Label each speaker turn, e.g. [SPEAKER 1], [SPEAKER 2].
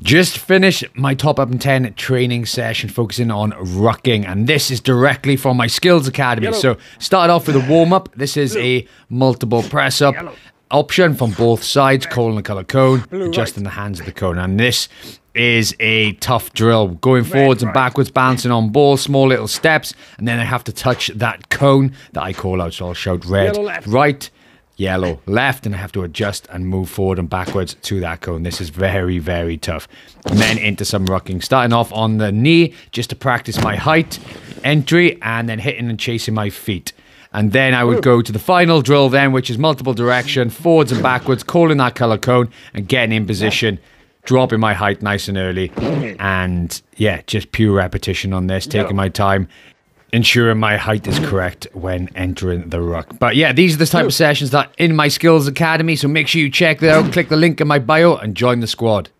[SPEAKER 1] Just finished my top up and 10 training session focusing on rucking, and this is directly from my Skills Academy.
[SPEAKER 2] Yellow.
[SPEAKER 1] So, started off with a warm up. This is a multiple press up
[SPEAKER 2] Yellow.
[SPEAKER 1] option from both sides, colon and color cone,
[SPEAKER 2] Blue,
[SPEAKER 1] adjusting
[SPEAKER 2] right.
[SPEAKER 1] the hands of the cone. And this is a tough drill, going forwards and
[SPEAKER 2] right.
[SPEAKER 1] backwards, bouncing on balls, small little steps, and then I have to touch that cone that I call out. So, I'll shout red,
[SPEAKER 2] Yellow
[SPEAKER 1] right, yellow left and I have to adjust and move forward and backwards to that cone. This is very, very tough. And then into some rucking. Starting off on the knee just to practice my height, entry, and then hitting and chasing my feet. And then I would go to the final drill then, which is multiple direction, forwards and backwards, calling that color cone and getting in position, dropping my height nice and early. And yeah, just pure repetition on this, taking my time ensuring my height is correct when entering the ruck. But yeah, these are the type of sessions that in my skills academy. So make sure you check that out. Click the link in my bio and join the squad.